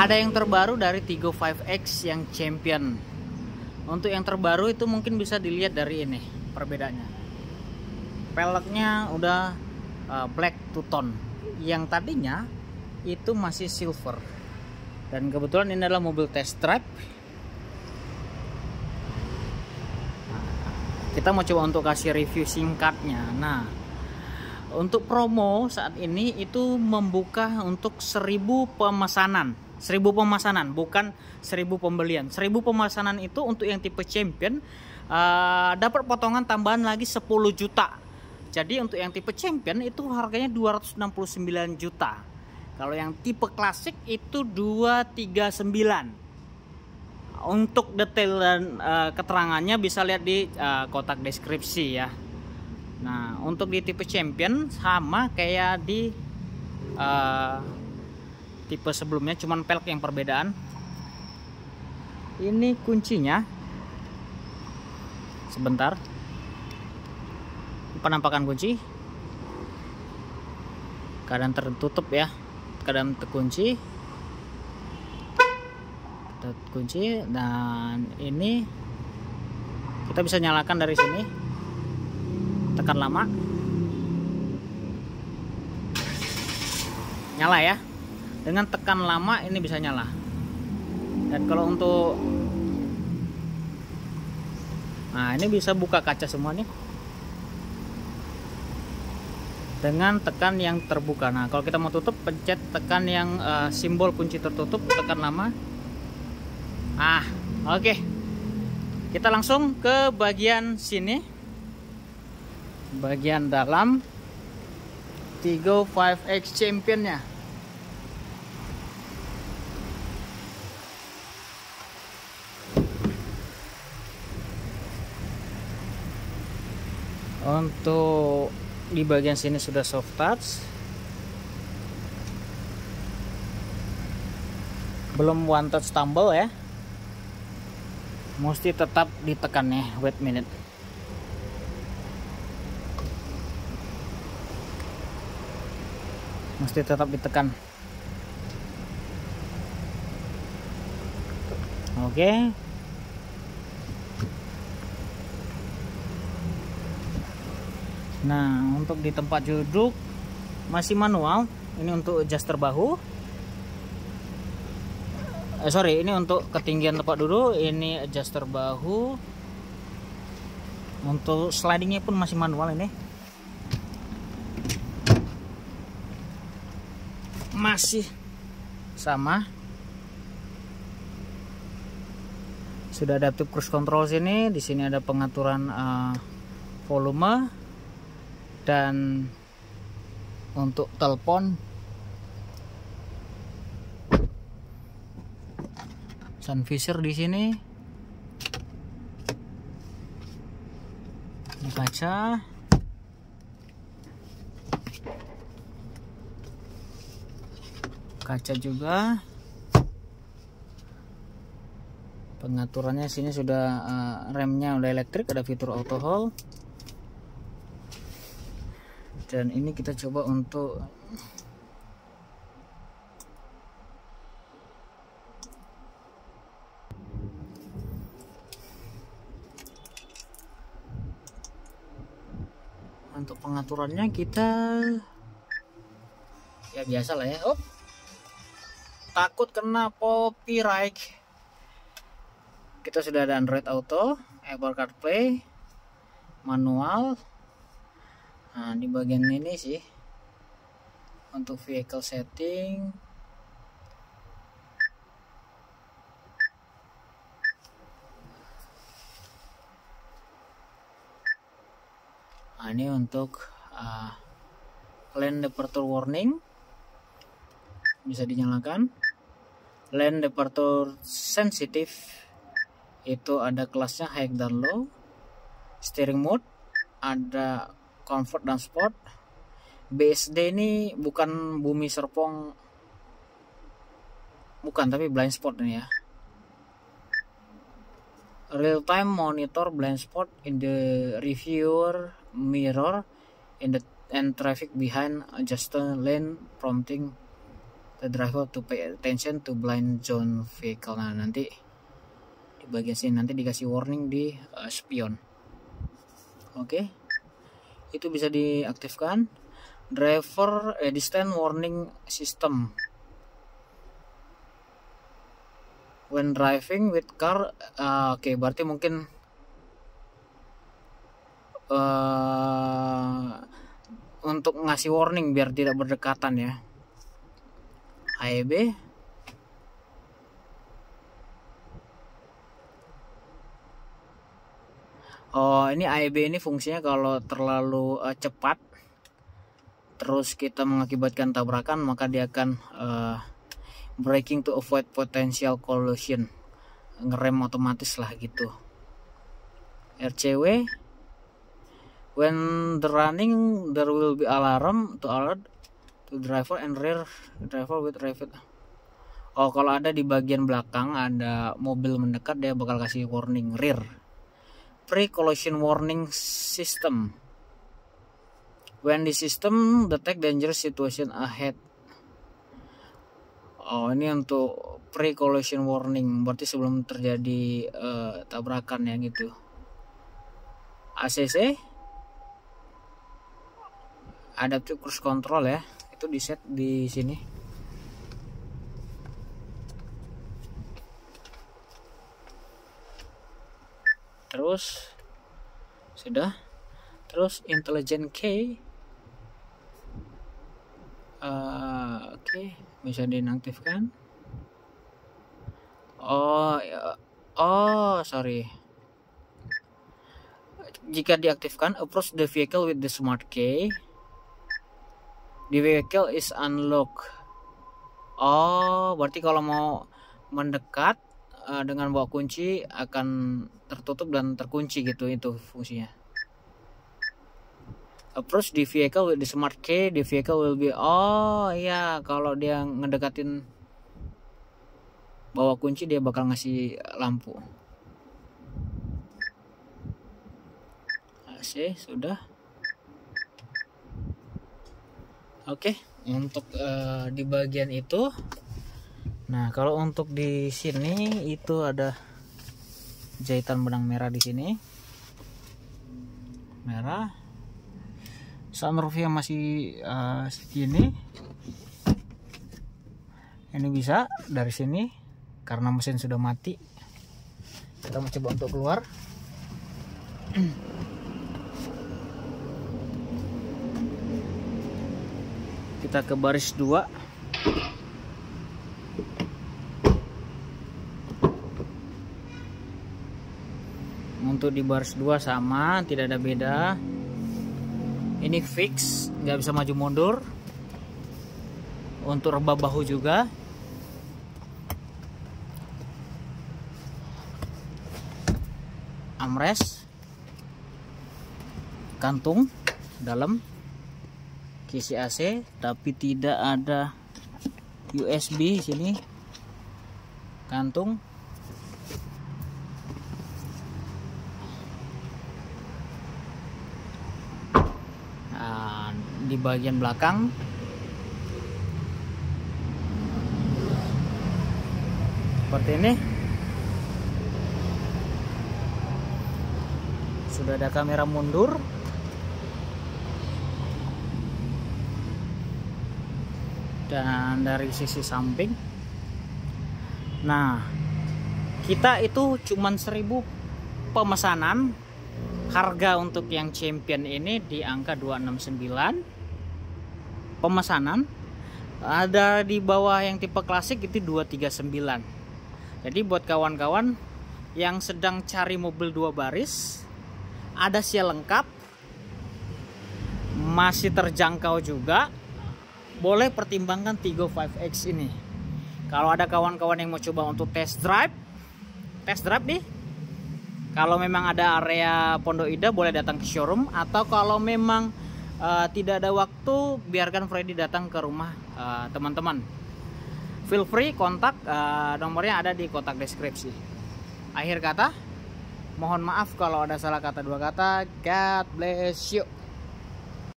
ada yang terbaru dari Tigo 5X yang champion. Untuk yang terbaru itu mungkin bisa dilihat dari ini perbedaannya. Peleknya udah uh, black two tone. Yang tadinya itu masih silver. Dan kebetulan ini adalah mobil test drive. Kita mau coba untuk kasih review singkatnya. Nah untuk promo saat ini itu membuka untuk 1000 pemesanan 1000 pemesanan bukan 1000 pembelian. 1000 pemesanan itu untuk yang tipe champion uh, dapat potongan tambahan lagi 10 juta. Jadi untuk yang tipe champion itu harganya 269 juta. Kalau yang tipe klasik itu 239 untuk detail dan uh, keterangannya bisa lihat di uh, kotak deskripsi ya. Nah untuk di tipe champion sama kayak di uh, tipe sebelumnya cuman pelek yang perbedaan. Ini kuncinya. Sebentar. Penampakan kunci. Keadaan tertutup ya. Keadaan terkunci. Kunci dan ini kita bisa nyalakan dari sini. Tekan lama. Nyala ya dengan tekan lama ini bisa nyala. Dan kalau untuk nah ini bisa buka kaca semua nih. Dengan tekan yang terbuka. Nah kalau kita mau tutup pencet tekan yang uh, simbol kunci tertutup tekan lama. Ah oke. Okay. kita langsung ke bagian sini. Bagian dalam. Tigo 5X championnya untuk di bagian sini sudah soft touch. Belum one touch tumble ya. Mesti tetap ditekan ya wait minute. Mesti tetap ditekan. Oke. Nah untuk di tempat duduk masih manual. Ini untuk adjuster bahu eh, sorry ini untuk ketinggian tempat duduk ini adjuster bahu untuk slidingnya pun masih manual ini. Masih sama. Sudah adaptive cruise control sini. Di sini ada pengaturan uh, volume dan untuk telepon sun visor di sini. Ini kaca kaca juga. Pengaturannya sini sudah uh, remnya udah elektrik ada fitur auto hold dan ini kita coba untuk untuk pengaturannya kita ya biasa lah ya. Oh takut kena copyright. Kita sudah ada Android Auto Apple CarPlay manual nah di bagian ini sih untuk vehicle setting nah, ini untuk uh, lane departure warning bisa dinyalakan. Lane departure sensitive itu ada kelasnya high dan low. Steering mode ada comfort dan sport. BSD ini bukan bumi serpong. Bukan tapi blind spot ini ya. Real time monitor blind spot in the reviewer mirror in the and traffic behind adjust lane prompting the driver to pay attention to blind zone vehicle. Nah nanti di bagian sini nanti dikasih warning di uh, spion. Oke? okay. Itu bisa diaktifkan. Driver eh, distance warning system. When driving with car uh, oke okay, berarti mungkin uh, untuk ngasih warning biar tidak berdekatan ya. AEB Oh ini AEB ini fungsinya kalau terlalu uh, cepat terus kita mengakibatkan tabrakan maka dia akan uh, braking to avoid potential collision. Ngerem otomatis lah gitu. RCW when the running there will be alarm to alert to driver and rear driver with rapid. Oh kalau ada di bagian belakang ada mobil mendekat dia bakal kasih warning rear pre collision warning system. When the system detect dangerous situation ahead. Oh ini untuk pre collision warning. Berarti sebelum terjadi uh, tabrakan ya gitu ACC adaptive cruise control ya. Itu di set di sini terus sudah. Terus intelligent key uh, oke okay. bisa dinaktifkan. Oh ya. oh sorry. Jika diaktifkan approach the vehicle with the smart key. The vehicle is unlocked. Oh berarti kalau mau mendekat uh, dengan bawa kunci akan tertutup dan terkunci gitu itu fungsinya. Approach the vehicle with the smart key the vehicle will be oh ya kalau dia ngedekatin bawa kunci dia bakal ngasih lampu. AC sudah. Oke, okay, untuk uh, di bagian itu, nah kalau untuk di sini itu ada jahitan benang merah di sini, merah. Sunroofnya masih uh, segini. Ini bisa dari sini karena mesin sudah mati. Kita mau coba untuk keluar. kita ke baris 2 untuk di baris 2 sama tidak ada beda. Ini fix nggak bisa maju mundur. Untuk rebah bahu juga. Amres kantung dalam. Kisi AC tapi tidak ada USB sini. Kantung nah, di bagian belakang. Seperti ini. Sudah ada kamera mundur. Dan dari sisi samping. Nah kita itu cuman 1000 pemesanan. Harga untuk yang champion ini di angka 269 pemesanan ada di bawah yang tipe klasik itu 239 jadi buat kawan-kawan yang sedang cari mobil dua baris ada sial lengkap masih terjangkau juga boleh pertimbangkan Tigo 5X ini. Kalau ada kawan-kawan yang mau coba untuk test drive test drive nih. Kalau memang ada area Pondok Ida boleh datang ke showroom. Atau kalau memang uh, tidak ada waktu biarkan Freddy datang ke rumah eh, teman-teman. Uh, feel free kontak uh, nomornya ada di kotak deskripsi. Akhir kata mohon maaf kalau ada salah kata dua kata. God bless you